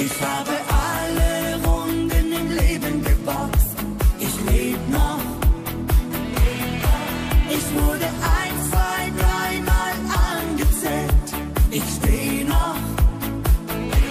Ich habe alle Runden im Leben geboxt. Ich lebe noch. Ich wurde ein, zwei, dreimal angezählt. Ich stehe.